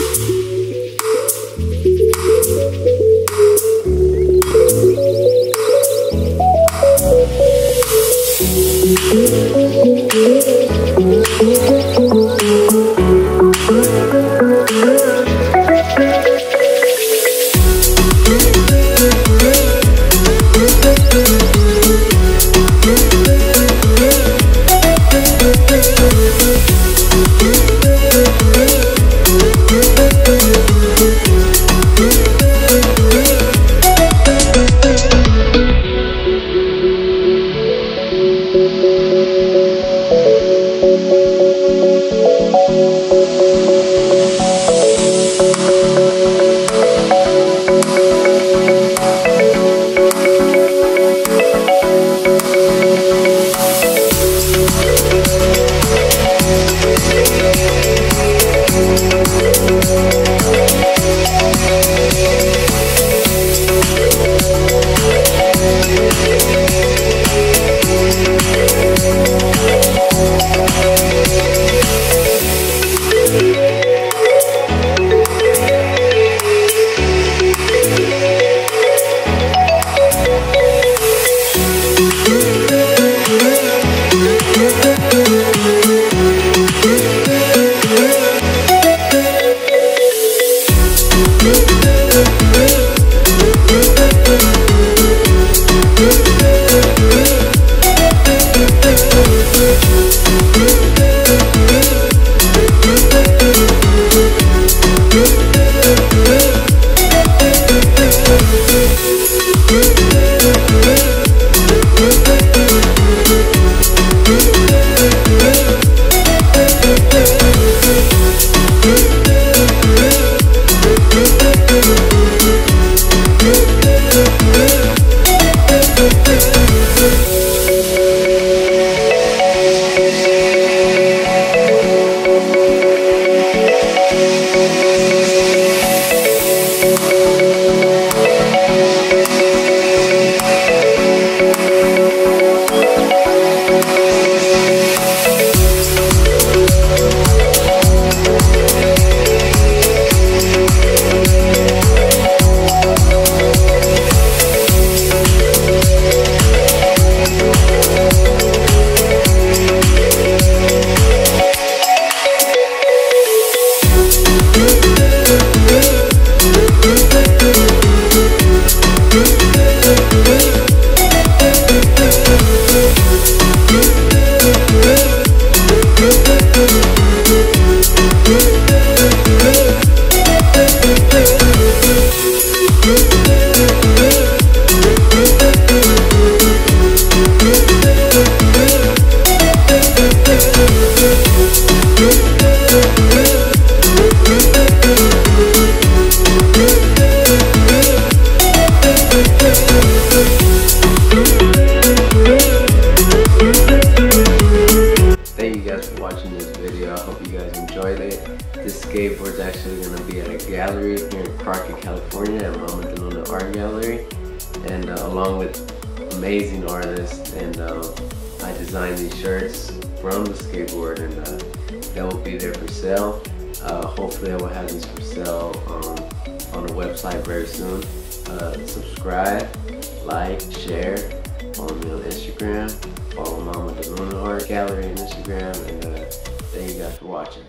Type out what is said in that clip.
Thank watching this video. I hope you guys enjoyed it. This skateboard's actually going to be at a gallery here in Crockett, California at Mamadeluna Art Gallery. And uh, along with amazing artists and uh, I designed these shirts from the skateboard and uh, that will be there for sale. Uh, hopefully I will have these for sale um, on the website very soon. Uh, subscribe, like, share, follow me on Instagram, follow Mama Art Gallery on Instagram, and uh, thank you guys for watching.